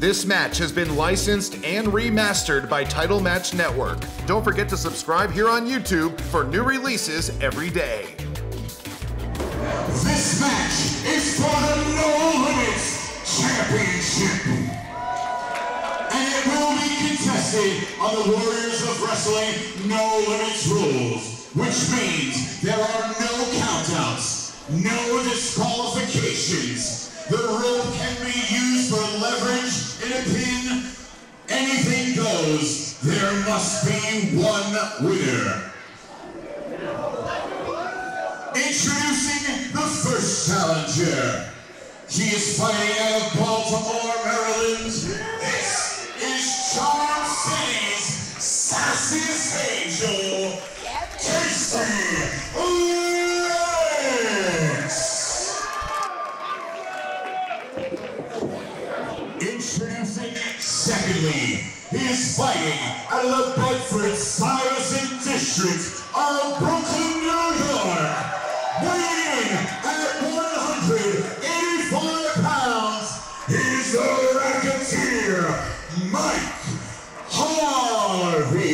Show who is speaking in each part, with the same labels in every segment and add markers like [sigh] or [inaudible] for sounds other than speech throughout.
Speaker 1: This match has been licensed and remastered by Title Match Network. Don't forget to subscribe here on YouTube for new releases every day.
Speaker 2: This match is for the No Limits Championship. And it will be contested on the Warriors of Wrestling No Limits rules, which means there are no countouts, no disqualifications. The rope can There must be one winner. Introducing the first challenger. He is fighting out of Baltimore, Maryland. This is Charm City's sassiest angel, Kaci Lennox. Introducing secondly, he is fighting out of the Bedford Stuyvesant District of Brooklyn, New York. Weighing in at 185 pounds, he's the Racketeer, Mike Harvey.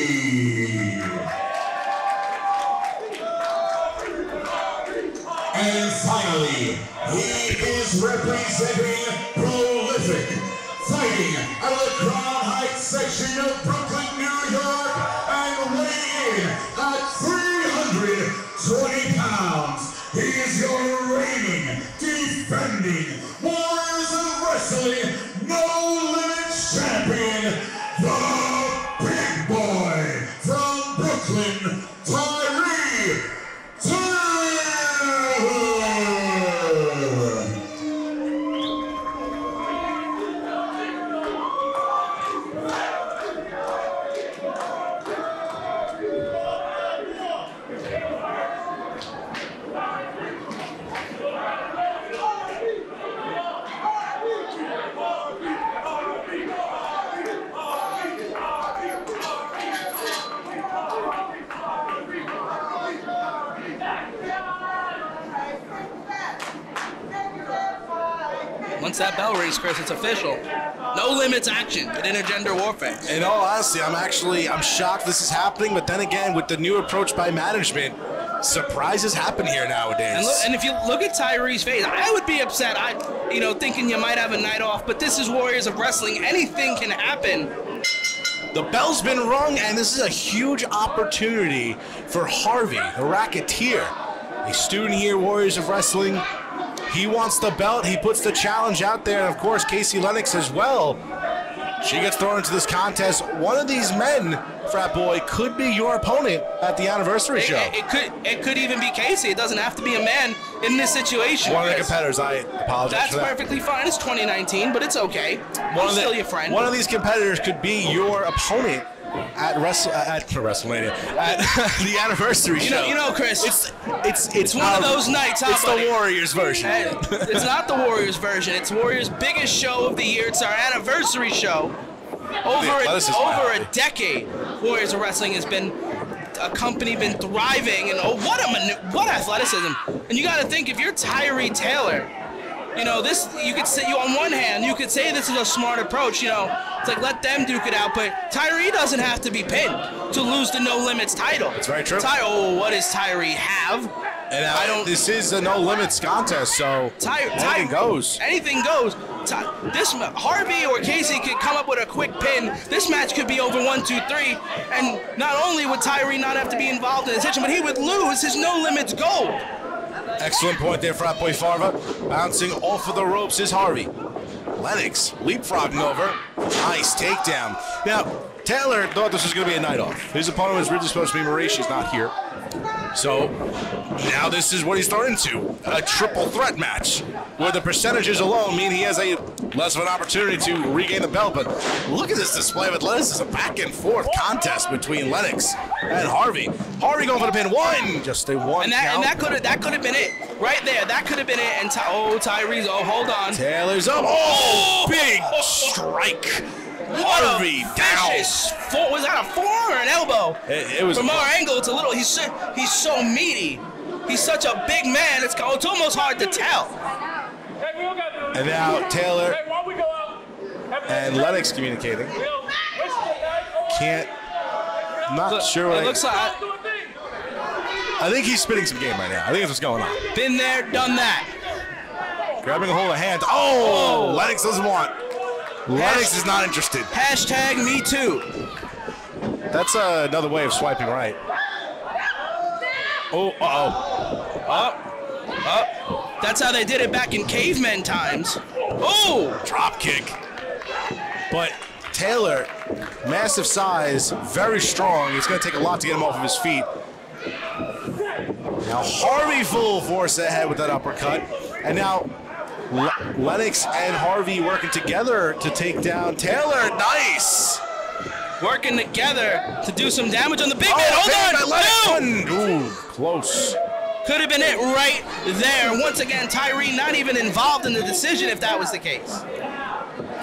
Speaker 2: And finally, he is representing Prolific, fighting out of the Crown Heights section of Brooklyn, New York,
Speaker 3: Once that bell rings, Chris, it's official. No limits action in intergender warfare.
Speaker 4: In all honesty, I'm actually I'm shocked this is happening. But then again, with the new approach by management, surprises happen here nowadays.
Speaker 3: And, look, and if you look at Tyree's face, I would be upset. I, you know, thinking you might have a night off, but this is Warriors of Wrestling. Anything can happen.
Speaker 4: The bell's been rung, and this is a huge opportunity for Harvey, the racketeer, a student here, Warriors of Wrestling. He wants the belt. He puts the challenge out there, and of course, Kaci Lennox as well. She gets thrown into this contest. One of these men, frat boy, could be your opponent at the anniversary
Speaker 3: It,
Speaker 4: show.
Speaker 3: it- it could, it could even be Kaci. It doesn't have to be a man in this situation.
Speaker 4: One of the competitors. I apologize
Speaker 3: That's
Speaker 4: for that.
Speaker 3: perfectly fine. It's 2019, but it's okay. I'm
Speaker 4: One of the-
Speaker 3: still your friend.
Speaker 4: One of these competitors could be your opponent at Wrestle uh, at WrestleMania at [laughs] the anniversary
Speaker 3: You
Speaker 4: show.
Speaker 3: know- you know, Chris,
Speaker 4: It's it's it's,
Speaker 3: it's one of
Speaker 4: um,
Speaker 3: those nights, huh,
Speaker 4: It's
Speaker 3: buddy?
Speaker 4: the Warriors version.
Speaker 3: Hey, it's not the Warriors version. It's Warriors' biggest show of the year. It's our anniversary show. Over a, over a decade, Warriors of Wrestling has been a company been thriving, and oh, what a what athleticism! And you got to think if you're Tyree Taylor, you know this. You could say you on one hand, you could say this is a smart approach. You know, it's like let them duke it out, but Tyree doesn't have to be pinned to lose the No Limits title.
Speaker 4: That's very true.
Speaker 3: Ty- oh, what does Tyree have?
Speaker 4: And uh,
Speaker 3: I don't-
Speaker 4: This is a no limits contest, so
Speaker 3: Ty- Ty-
Speaker 4: anything goes.
Speaker 3: Anything goes. Ty- this Harvey or Casey could come up with a quick pin. This match could be over one, two, three, and not only would Tyree not have to be involved in the decision, but he would lose his no limits gold.
Speaker 4: Excellent point there, frat boy Farva. Bouncing off of the ropes is Harvey. Lennox leapfrogging over. Nice takedown. Now, Taylor thought this was going to be a night off. His opponent was really supposed to be Marie. She's not here. So now this is what he's thrown into a triple threat match where the percentages alone mean he has a less of an opportunity to regain the belt. But look at this display of athleticism, back and forth contest between Lennox and Harvey. Harvey going for the pin. One, just a one
Speaker 3: And that
Speaker 4: count.
Speaker 3: and that could have that could have been it right there. That could have been it. And Ty- oh Tyree's oh hold on.
Speaker 4: Taylor's up. Oh, oh! big oh! strike. Harvey
Speaker 3: what a
Speaker 4: down.
Speaker 3: vicious fo- was that a forearm or an elbow?
Speaker 4: It- it was
Speaker 3: From
Speaker 4: a-
Speaker 3: our angle, it's a little. He's so, he's so meaty. He's such a big man. It's oh, it's almost hard to tell.
Speaker 4: And now Taylor.
Speaker 5: Hey, why don't we go out? Have
Speaker 4: and Lennox communicating. Oh, Can't. Not
Speaker 3: Look,
Speaker 4: sure what
Speaker 3: it
Speaker 4: I,
Speaker 3: looks like
Speaker 4: I think he's spinning some game right now. I think that's what's going on.
Speaker 3: been there, done that.
Speaker 4: Grabbing a hold of hand. Oh, Lennox doesn't want. Lennox is not interested.
Speaker 3: Hashtag me too.
Speaker 4: That's uh, another way of swiping right. Oh, uh-oh.
Speaker 3: Up, up. That's how they did it back in caveman times. Oh,
Speaker 4: Drop kick. But Taylor, massive size, very strong. It's going to take a lot to get him off of his feet. Now Harvey full force ahead with that uppercut. And now Le- Lennox and Harvey working together to take down Taylor. Nice.
Speaker 3: working together to do some damage on the big oh, man.
Speaker 4: Oh, big
Speaker 3: Hold on. No.
Speaker 4: Ooh, close.
Speaker 3: Could have been it right there. Once again, Tyree not even involved in the decision if that was the case.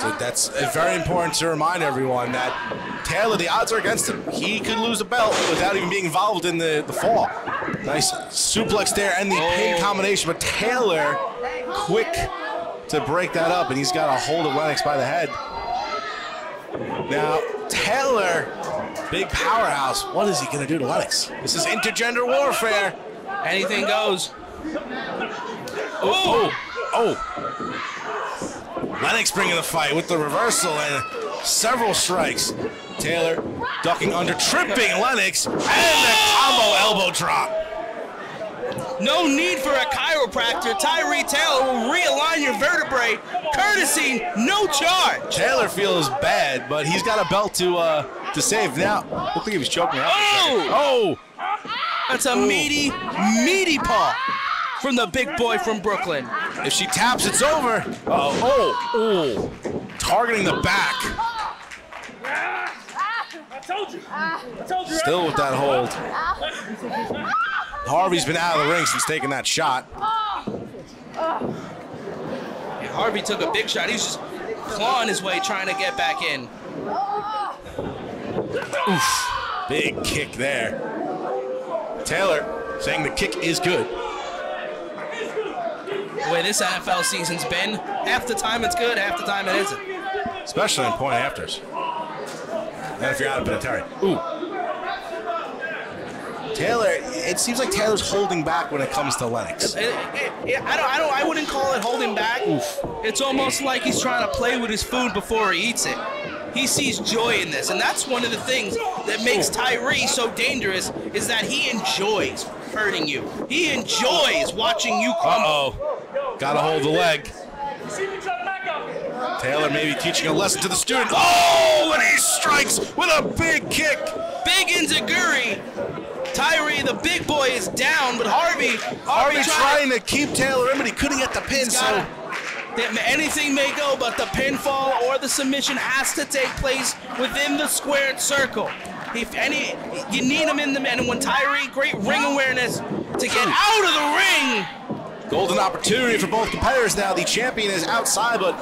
Speaker 4: So that's very important to remind everyone that Taylor, the odds are against him. He could lose a belt without even being involved in the, the fall. Nice suplex there and the pin oh. combination, but Taylor quick to break that up, and he's got a hold of Lennox by the head. Now, Taylor, big powerhouse. What is he going to do to Lennox? This is intergender warfare.
Speaker 3: Anything goes.
Speaker 4: Oh, oh. oh. Lennox bringing the fight with the reversal and several strikes. Taylor ducking under, tripping Lennox, and the combo elbow drop.
Speaker 3: No need for a chiropractor. Tyree Taylor will realign your vertebrae. Courtesy, no charge.
Speaker 4: Taylor feels bad, but he's got a belt to uh, to save. Now, looked like he was choking out. second. Oh,
Speaker 3: That's a meaty, meaty paw from the big boy from Brooklyn.
Speaker 4: If she taps, it's over. Oh, oh, oh. Targeting the back.
Speaker 5: I told you. I told you.
Speaker 4: Still with that hold. Harvey's been out of the ring since taking that shot.
Speaker 3: Yeah, Harvey took a big shot. He was just clawing his way trying to get back in.
Speaker 4: Big kick there. Taylor saying the kick is good.
Speaker 3: The way this NFL season's been, half the time it's good, half the time it isn't.
Speaker 4: especially in point afters. And if you're out of penitentiary. Ooh. Taylor, it seems like Taylor's holding back when it comes to Lennox.
Speaker 3: It- it- it- I don't, I don't, I wouldn't call it holding back. Oof. It's almost like he's trying to play with his food before he eats it. He sees joy in this, and that's one of the things that makes Tyree so dangerous is that he enjoys hurting you. He enjoys watching you crumble.
Speaker 4: oh. Got to hold the leg.
Speaker 5: See me try to back up.
Speaker 4: Taylor maybe teaching a lesson to the student. Oh, and he strikes with a big kick.
Speaker 3: Big Enzuigiri. Tyree, the big boy, is down, but Harvey,
Speaker 4: Harvey
Speaker 3: Harvey
Speaker 4: trying to keep Taylor in, but he couldn't get the pin, so.
Speaker 3: Anything may go, but the pinfall or the submission has to take place within the squared circle. If any, you need him in the and when Tyree, great ring awareness to get out of the ring.
Speaker 4: Golden opportunity for both competitors now. The champion is outside, but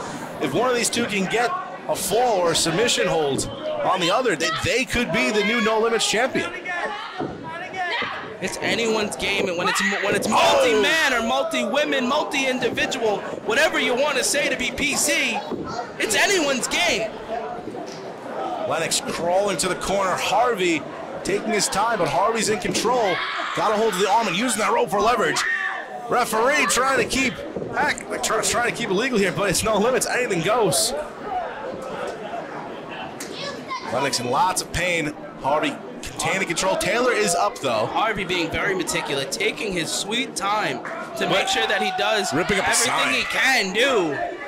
Speaker 4: if one of these two can get a fall or a submission hold on the other, they, they could be the new No Limits champion.
Speaker 3: It's anyone's game, and when it's when it's oh! multi-man or multi-women, multi-individual, whatever you want to say to be PC, it's anyone's game.
Speaker 4: Lennox crawling to the corner. Harvey taking his time, but Harvey's in control. Got a hold of the arm and using that rope for leverage. Referee trying to keep, heck, like try- trying to keep it legal here, but it's no limits. Anything goes. Lennox in lots of pain. Harvey containing control. Taylor is up though.
Speaker 3: Harvey being very meticulous, taking his sweet time to make sure that he does
Speaker 4: Ripping up
Speaker 3: everything he can do.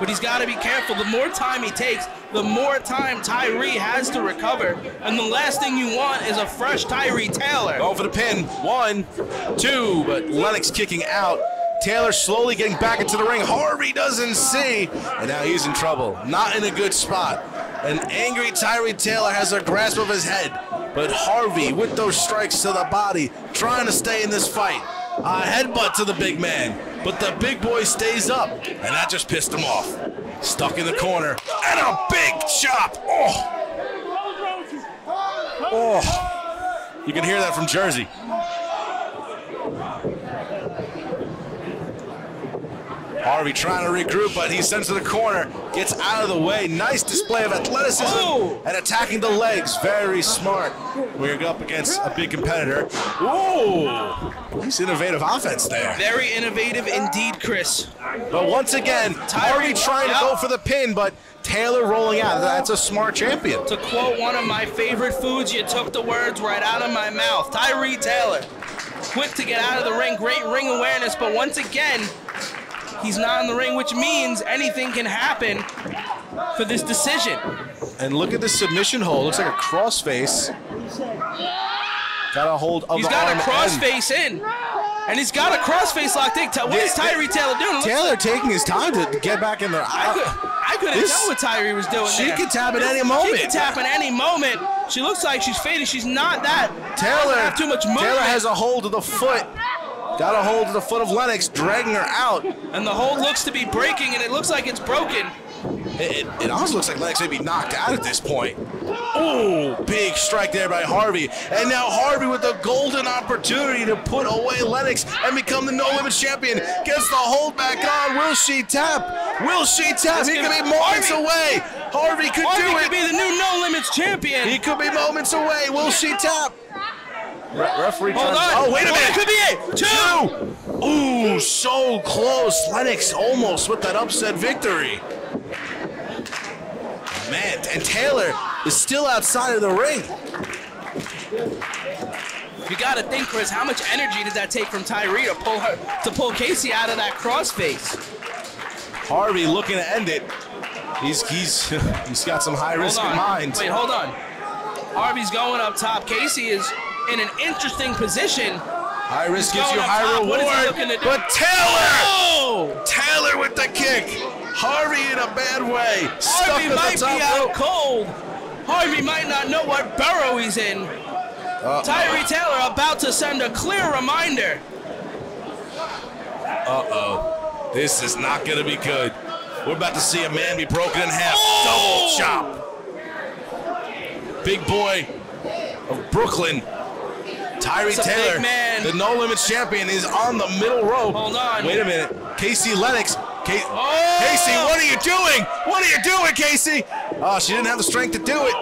Speaker 3: But he's got to be careful. The more time he takes, the more time Tyree has to recover. And the last thing you want is a fresh Tyree Taylor.
Speaker 4: Going for the pin. One, two, but Lennox kicking out. Taylor slowly getting back into the ring. Harvey doesn't see, and now he's in trouble. Not in a good spot. An angry Tyree Taylor has a grasp of his head, but Harvey with those strikes to the body, trying to stay in this fight. A headbutt to the big man, but the big boy stays up, and that just pissed him off. Stuck in the corner, and a big chop. Oh, oh. You can hear that from Jersey. Harvey trying to regroup, but he's sent to the corner. Gets out of the way. Nice display of athleticism
Speaker 3: Oh.
Speaker 4: and attacking the legs. Very smart. We're up against a big competitor. Ooh, nice innovative offense there.
Speaker 3: Very innovative indeed, Chris.
Speaker 4: But once again, Harvey trying to go for the pin, but Taylor rolling out. That's a smart champion.
Speaker 3: To quote one of my favorite foods, you took the words right out of my mouth. Tyree Taylor, quick to get out of the ring, great ring awareness, but once again, he's not in the ring, which means anything can happen for this decision.
Speaker 4: And look at the submission hold. Looks like a crossface. Got a hold of
Speaker 3: He's got a crossface in, and he's got a crossface locked in. What is Tyree Taylor doing?
Speaker 4: Taylor taking his time to get back in there.
Speaker 3: I, could, I couldn't
Speaker 4: This-
Speaker 3: tell what Tyree was doing
Speaker 4: She
Speaker 3: there.
Speaker 4: could tap at any moment.
Speaker 3: She can tap at any moment. She looks like she's fading. She's not that.
Speaker 4: Taylor,
Speaker 3: have too much movement.
Speaker 4: Taylor has a hold of the foot. Got a hold of the foot of Lennox, dragging her out.
Speaker 3: and the hold looks to be breaking, and it looks like it's broken.
Speaker 4: It, it, it almost looks like Lennox may be knocked out at this point. Oh, big strike there by Harvey. And now Harvey with the golden opportunity to put away Lennox and become the No Limits champion. Gets the hold back on. Will she tap? Will she tap? He could be moments
Speaker 3: Harvey-
Speaker 4: away. Harvey could
Speaker 3: Harvey
Speaker 4: do
Speaker 3: could
Speaker 4: it.
Speaker 3: be the new No Limits champion.
Speaker 4: He could be moments away. Will she tap? Re- referee
Speaker 3: Hold
Speaker 4: turns-
Speaker 3: on.
Speaker 4: Oh, wait a minute.
Speaker 3: could be it. Two.
Speaker 4: Ooh, so close. Lennox almost with that upset victory. Man, and Taylor is still outside of the ring.
Speaker 3: You got to think, Chris. How much energy did that take from Tyree to pull her to pull Kaci out of that crossface?
Speaker 4: Harvey looking to end it. He's he's [laughs] he's got some high
Speaker 3: Hold
Speaker 4: risk in mind.
Speaker 3: Wait, hold on. Harvey's going up top. Kaci is in an interesting position.
Speaker 4: High risk gives you high
Speaker 3: top. What is he
Speaker 4: reward.
Speaker 3: looking to do?
Speaker 4: But Taylor,
Speaker 3: Oh!
Speaker 4: Taylor with the kick. Harvey in a bad way.
Speaker 3: Harvey might
Speaker 4: the top
Speaker 3: be out
Speaker 4: rope.
Speaker 3: cold. Harvey might not know what burrow he's in. Tyree Taylor about to send a clear reminder.
Speaker 4: Uh-oh. This is not going to be good. We're about to see a man be broken in half.
Speaker 3: Oh!
Speaker 4: Double chop. Big boy of Brooklyn. Tyree Taylor,
Speaker 3: man.
Speaker 4: the No Limits champion, is on the middle rope.
Speaker 3: Hold on.
Speaker 4: Wait a minute. Kaci Lennox. Ca-
Speaker 3: Oh!
Speaker 4: Kaci, what are you doing? What are you doing, Kaci? Oh, she didn't have the strength to do it.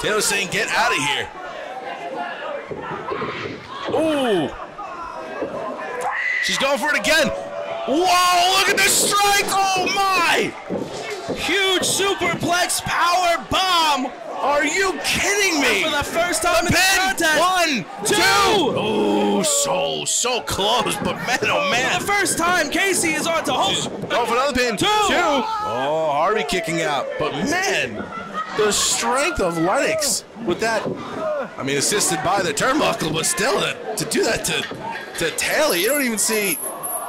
Speaker 4: Taylor's saying, get out of here. Ooh. She's going for it again. Whoa, look at this strike. Oh, my.
Speaker 3: Huge superplex power bomb
Speaker 4: Are you kidding me?
Speaker 3: for the first time in the
Speaker 4: Pin.
Speaker 3: contest.
Speaker 4: One,
Speaker 3: Two.
Speaker 4: two. Oh, so, so close. But man, oh, man.
Speaker 3: For the first time, Kaci is on to hold.
Speaker 4: Go for another pin.
Speaker 3: Two.
Speaker 4: Oh, Harvey kicking out. But man, the strength of Lennox with that. I mean, assisted by the turnbuckle, but still, to, to do that to to Taylor, you don't even see.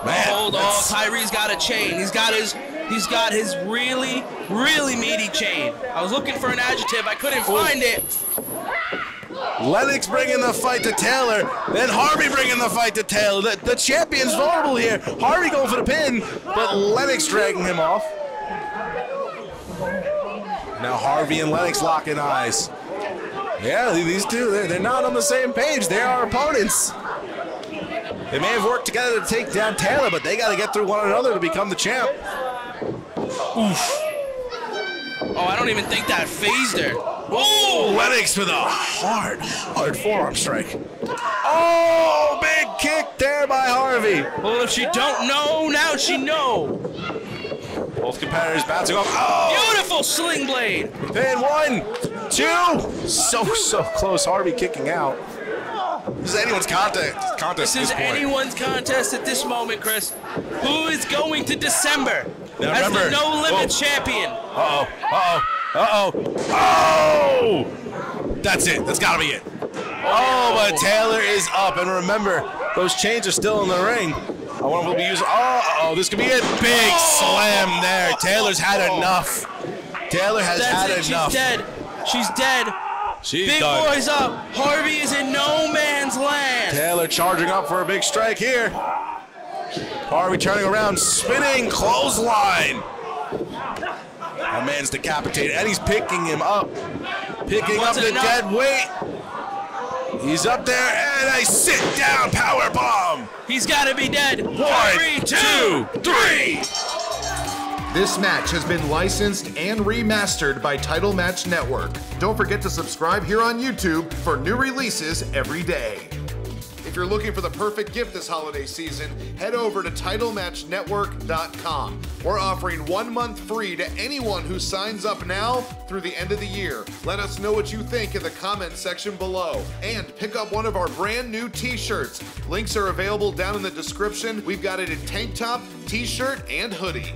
Speaker 4: Man,
Speaker 3: Hold on, Tyree's got a chain. He's got his he's got his really, really meaty chain. I was looking for an adjective, I couldn't find it.
Speaker 4: Lennox bringing the fight to Taylor, then Harvey bringing the fight to Taylor. The, the champion's vulnerable here. Harvey going for the pin, but Lennox dragging him off. Now Harvey and Lennox locking eyes. Yeah, these two, they're, not on the same page. They are opponents. They may have worked together to take down Taylor, but they got to get through one another to become the champ.
Speaker 3: Oh, I don't even think that phased her.
Speaker 4: Oh, Lennox with a hard, hard forearm strike. Oh, big kick there by Harvey.
Speaker 3: Well, if she don't know, now she know.
Speaker 4: Both competitors bouncing off. Oh,
Speaker 3: Beautiful sling blade.
Speaker 4: pin one, two. So, so close. Harvey kicking out. This is anyone's contest. Contest
Speaker 3: This is
Speaker 4: this
Speaker 3: anyone's contest at this moment, Chris. Who is going to December
Speaker 4: Now
Speaker 3: as
Speaker 4: remember-
Speaker 3: the No
Speaker 4: limit
Speaker 3: champion?
Speaker 4: Uh-oh, uh-oh, uh-oh. Oh! That's it. That's got to be it. Oh, but Taylor is up. And remember, those chains are still in the ring. I wonder if we'll be using... Oh, oh, this could be a Big slam there. Taylor's had enough. Taylor has
Speaker 3: That's
Speaker 4: had
Speaker 3: it.
Speaker 4: enough.
Speaker 3: She's dead. She's dead.
Speaker 4: She's
Speaker 3: Big
Speaker 4: done.
Speaker 3: boy's up. Harvey is in no man's land.
Speaker 4: Taylor charging up for a big strike here. Harvey turning around, spinning clothesline. That man's decapitated, and he's picking him up. Picking up the
Speaker 3: enough.
Speaker 4: dead weight. He's up there and a sit down power bomb.
Speaker 3: He's got to be dead.
Speaker 4: One,
Speaker 3: Three,
Speaker 4: two, three.
Speaker 1: This match has been licensed and remastered by Title Match Network. Don't forget to subscribe here on YouTube for new releases every day. If you're looking for the perfect gift this holiday season, head over to TitleMatchNetwork.com. We're offering one month free to anyone who signs up now through the end of the year. Let us know what you think in the comment section below. And pick up one of our brand new t shirts. Links are available down in the description. We've got it in tank top, t shirt, and hoodie.